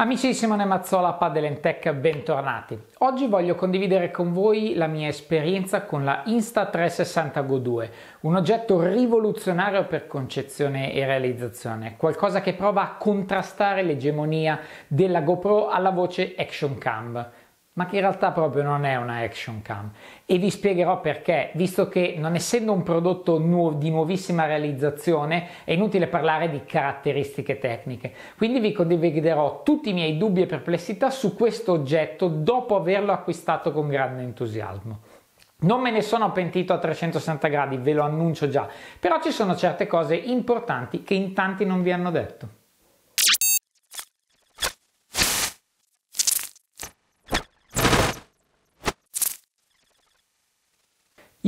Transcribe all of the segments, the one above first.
Amici di Simone Mazzola, Padel Tech, bentornati. Oggi voglio condividere con voi la mia esperienza con la Insta360 Go 2, un oggetto rivoluzionario per concezione e realizzazione, qualcosa che prova a contrastare l'egemonia della GoPro alla voce Action Cam ma che in realtà proprio non è una action cam e vi spiegherò perché, visto che non essendo un prodotto nu- di nuovissima realizzazione è inutile parlare di caratteristiche tecniche, quindi vi condividerò tutti i miei dubbi e perplessità su questo oggetto dopo averlo acquistato con grande entusiasmo. Non me ne sono pentito a 360 gradi, ve lo annuncio già, però ci sono certe cose importanti che in tanti non vi hanno detto.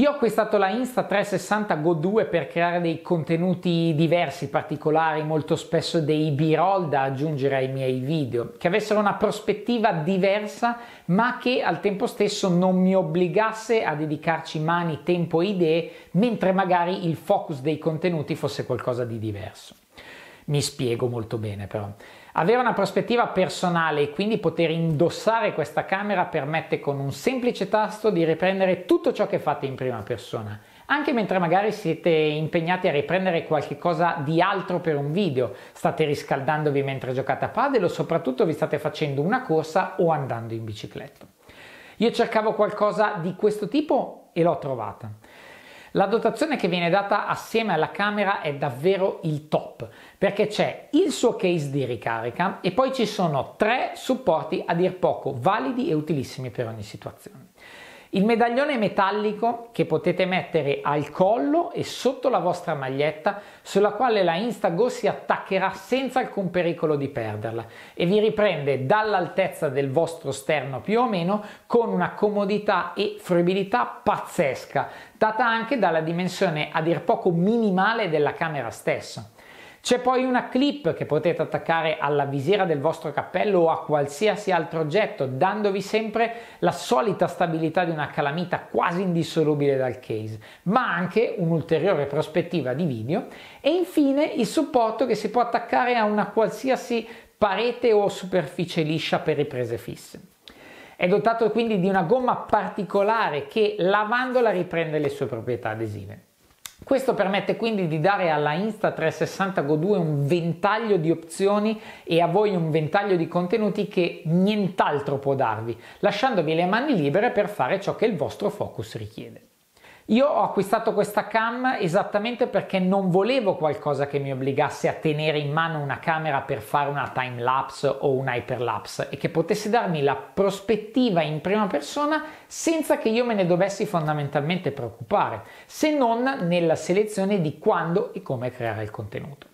Io ho acquistato la Insta360 Go 2 per creare dei contenuti diversi, particolari, molto spesso dei b-roll da aggiungere ai miei video, che avessero una prospettiva diversa ma che al tempo stesso non mi obbligasse a dedicarci mani, tempo e idee, mentre magari il focus dei contenuti fosse qualcosa di diverso. Mi spiego molto bene però. Avere una prospettiva personale e quindi poter indossare questa camera permette con un semplice tasto di riprendere tutto ciò che fate in prima persona, anche mentre magari siete impegnati a riprendere qualche cosa di altro per un video, state riscaldandovi mentre giocate a padel o soprattutto vi state facendo una corsa o andando in bicicletta. Io cercavo qualcosa di questo tipo e l'ho trovata. La dotazione che viene data assieme alla camera è davvero il top perché c'è il suo case di ricarica e poi ci sono tre supporti a dir poco validi e utilissimi per ogni situazione. Il medaglione metallico che potete mettere al collo e sotto la vostra maglietta sulla quale la Instago si attaccherà senza alcun pericolo di perderla e vi riprende dall'altezza del vostro sterno più o meno con una comodità e fruibilità pazzesca, data anche dalla dimensione a dir poco minimale della camera stessa. C'è poi una clip che potete attaccare alla visiera del vostro cappello o a qualsiasi altro oggetto, dandovi sempre la solita stabilità di una calamita quasi indissolubile dal case, ma anche un'ulteriore prospettiva di video e infine il supporto che si può attaccare a una qualsiasi parete o superficie liscia per riprese fisse. È dotato quindi di una gomma particolare che lavandola riprende le sue proprietà adesive. Questo permette quindi di dare alla Insta360 Go 2 un ventaglio di opzioni e a voi un ventaglio di contenuti che nient'altro può darvi, lasciandovi le mani libere per fare ciò che il vostro focus richiede. Io ho acquistato questa cam esattamente perché non volevo qualcosa che mi obbligasse a tenere in mano una camera per fare una time lapse o un hyperlapse e che potesse darmi la prospettiva in prima persona senza che io me ne dovessi fondamentalmente preoccupare, se non nella selezione di quando e come creare il contenuto.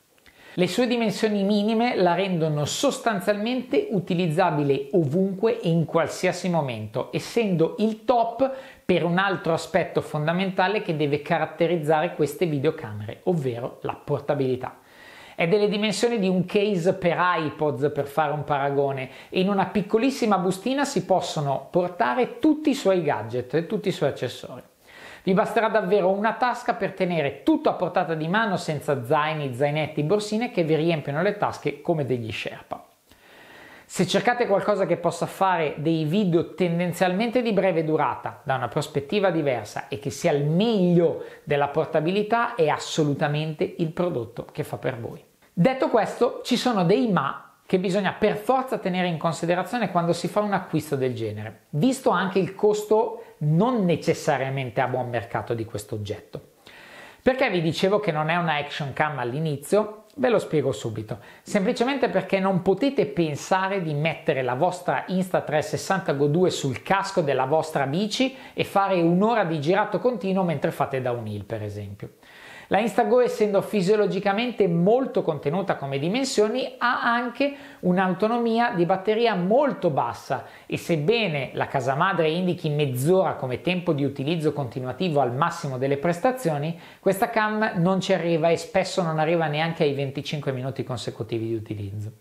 Le sue dimensioni minime la rendono sostanzialmente utilizzabile ovunque e in qualsiasi momento, essendo il top per un altro aspetto fondamentale che deve caratterizzare queste videocamere, ovvero la portabilità. È delle dimensioni di un case per iPods per fare un paragone e in una piccolissima bustina si possono portare tutti i suoi gadget e tutti i suoi accessori. Vi basterà davvero una tasca per tenere tutto a portata di mano senza zaini, zainetti, borsine che vi riempiono le tasche come degli Sherpa. Se cercate qualcosa che possa fare dei video tendenzialmente di breve durata, da una prospettiva diversa e che sia il meglio della portabilità, è assolutamente il prodotto che fa per voi. Detto questo, ci sono dei ma che bisogna per forza tenere in considerazione quando si fa un acquisto del genere, visto anche il costo non necessariamente a buon mercato di questo oggetto. Perché vi dicevo che non è una action cam all'inizio? Ve lo spiego subito. Semplicemente perché non potete pensare di mettere la vostra Insta360 Go 2 sul casco della vostra bici e fare un'ora di girato continuo mentre fate downhill, per esempio. La Instago, essendo fisiologicamente molto contenuta come dimensioni, ha anche un'autonomia di batteria molto bassa e sebbene la casa madre indichi mezz'ora come tempo di utilizzo continuativo al massimo delle prestazioni, questa cam non ci arriva e spesso non arriva neanche ai 25 minuti consecutivi di utilizzo.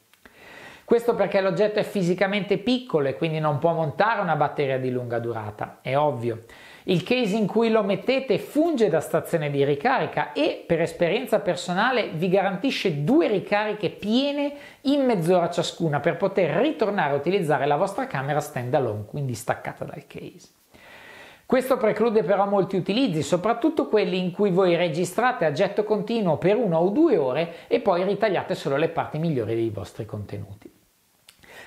Questo perché l'oggetto è fisicamente piccolo e quindi non può montare una batteria di lunga durata, è ovvio. Il case in cui lo mettete funge da stazione di ricarica e per esperienza personale vi garantisce due ricariche piene in mezz'ora ciascuna per poter ritornare a utilizzare la vostra camera stand alone, quindi staccata dal case. Questo preclude però molti utilizzi, soprattutto quelli in cui voi registrate a getto continuo per una o due ore e poi ritagliate solo le parti migliori dei vostri contenuti.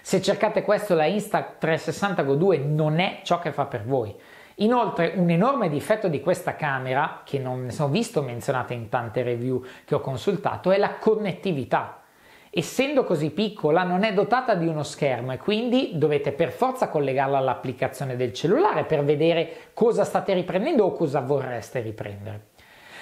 Se cercate questo la Insta360 Go 2 non è ciò che fa per voi. Inoltre un enorme difetto di questa camera, che non ho visto menzionata in tante review che ho consultato, è la connettività. Essendo così piccola non è dotata di uno schermo e quindi dovete per forza collegarla all'applicazione del cellulare per vedere cosa state riprendendo o cosa vorreste riprendere.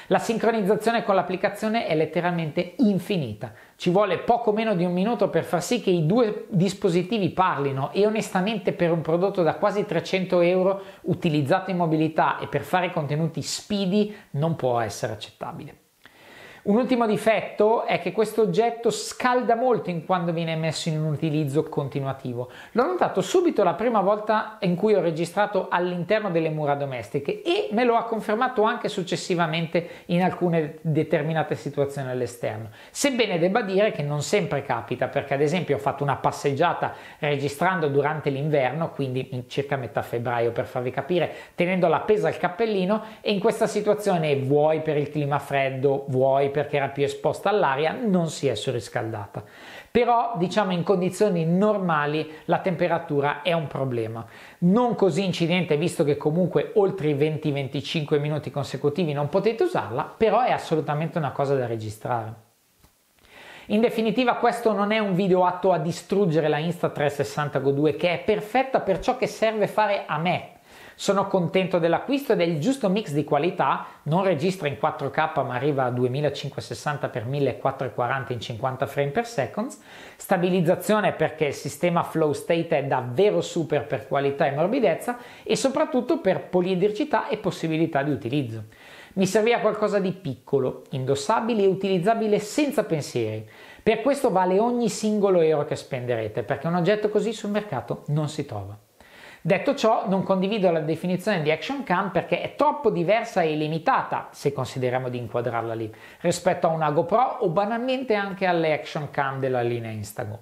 La sincronizzazione con l'applicazione è letteralmente infinita. Ci vuole poco meno di un minuto per far sì che i due dispositivi parlino e onestamente per un prodotto da quasi 300 euro utilizzato in mobilità e per fare contenuti speedy non può essere accettabile. Un ultimo difetto è che questo oggetto scalda molto in quando viene messo in un utilizzo continuativo. L'ho notato subito la prima volta in cui ho registrato all'interno delle mura domestiche e me lo ha confermato anche successivamente in alcune determinate situazioni all'esterno. Sebbene debba dire che non sempre capita, perché ad esempio ho fatto una passeggiata registrando durante l'inverno, quindi in circa metà febbraio per farvi capire, tenendola appesa al cappellino e in questa situazione vuoi per il clima freddo, vuoi perché era più esposta all'aria, non si è surriscaldata. Però diciamo in condizioni normali la temperatura è un problema. Non così incidente visto che comunque oltre i 20-25 minuti consecutivi non potete usarla, però è assolutamente una cosa da registrare. In definitiva questo non è un video atto a distruggere la Insta360 Go 2 che è perfetta per ciò che serve fare a me, sono contento dell'acquisto ed è il giusto mix di qualità, non registra in 4K ma arriva a 2560x1440 in 50 frame per second, stabilizzazione perché il sistema flow state è davvero super per qualità e morbidezza e soprattutto per poliedricità e possibilità di utilizzo. Mi serviva qualcosa di piccolo, indossabile e utilizzabile senza pensieri. Per questo vale ogni singolo euro che spenderete, perché un oggetto così sul mercato non si trova. Detto ciò, non condivido la definizione di action cam perché è troppo diversa e limitata, se consideriamo di inquadrarla lì, rispetto a una GoPro o banalmente anche alle action cam della linea Instagram.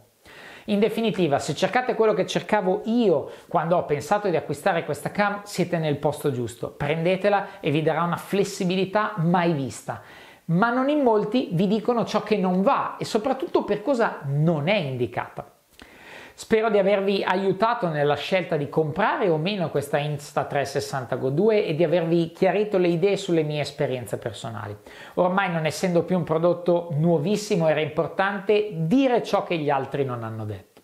In definitiva, se cercate quello che cercavo io quando ho pensato di acquistare questa cam, siete nel posto giusto. Prendetela e vi darà una flessibilità mai vista. Ma non in molti vi dicono ciò che non va e soprattutto per cosa non è indicata. Spero di avervi aiutato nella scelta di comprare o meno questa Insta360 Go 2 e di avervi chiarito le idee sulle mie esperienze personali. Ormai non essendo più un prodotto nuovissimo era importante dire ciò che gli altri non hanno detto.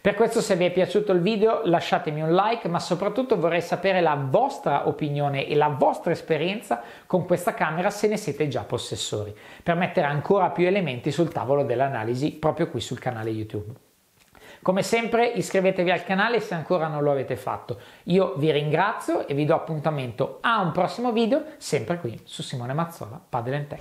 Per questo se vi è piaciuto il video lasciatemi un like, ma soprattutto vorrei sapere la vostra opinione e la vostra esperienza con questa camera se ne siete già possessori, per mettere ancora più elementi sul tavolo dell'analisi proprio qui sul canale YouTube. Come sempre iscrivetevi al canale se ancora non lo avete fatto. Io vi ringrazio e vi do appuntamento a un prossimo video sempre qui su Simone Mazzola, Padel Tech.